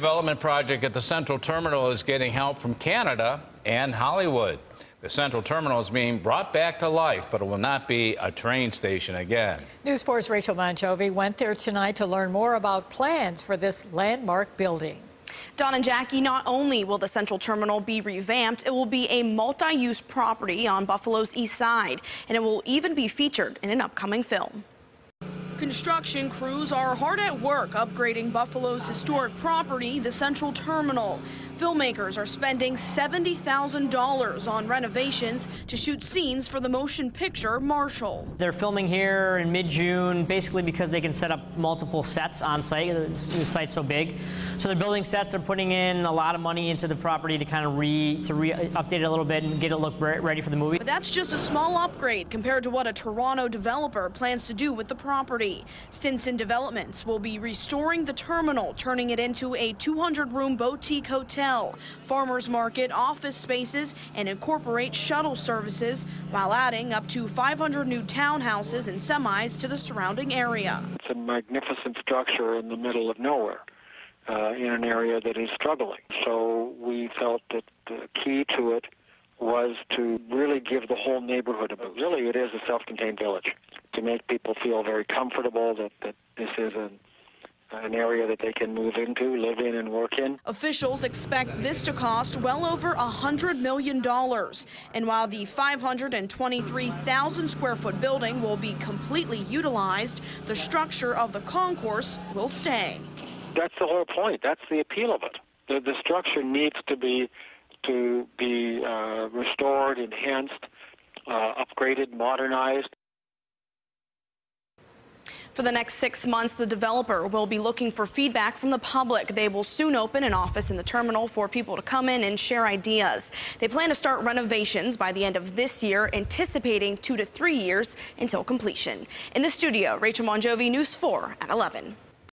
Development project at the Central Terminal is getting help from Canada and Hollywood. The Central Terminal is being brought back to life, but it will not be a train station again. News 4's Rachel Monjovi went there tonight to learn more about plans for this landmark building. Don and Jackie, not only will the Central Terminal be revamped, it will be a multi-use property on Buffalo's east side, and it will even be featured in an upcoming film. Construction crews are hard at work upgrading Buffalo's historic property, the Central Terminal. Filmmakers are spending $70,000 on renovations to shoot scenes for the motion picture Marshall. They're filming here in mid-June basically because they can set up multiple sets on site. The site's so big. So they're building sets. They're putting in a lot of money into the property to kind of re to re update it a little bit and get it look ready for the movie. But that's just a small upgrade compared to what a Toronto developer plans to do with the property. Stinson Developments will be restoring the terminal, turning it into a 200-room boutique hotel hotel, farmers market, office spaces, and incorporate shuttle services while adding up to 500 new townhouses and semis to the surrounding area. It's a magnificent structure in the middle of nowhere. Uh, in an area that is struggling. So we felt that the key to it was to really give the whole neighborhood a boost. Really, it is a self-contained village to make people feel very comfortable that, that this is an an area that they can move into, live in, and work in. Officials expect this to cost well over $100 million. And while the 523,000 square foot building will be completely utilized, the structure of the concourse will stay. That's the whole point. That's the appeal of it. The, the structure needs to be to be uh, restored, enhanced, uh, upgraded, modernized. For the next six months, the developer will be looking for feedback from the public. They will soon open an office in the terminal for people to come in and share ideas. They plan to start renovations by the end of this year, anticipating two to three years until completion. In the studio, Rachel Monjovi, News 4 at 11.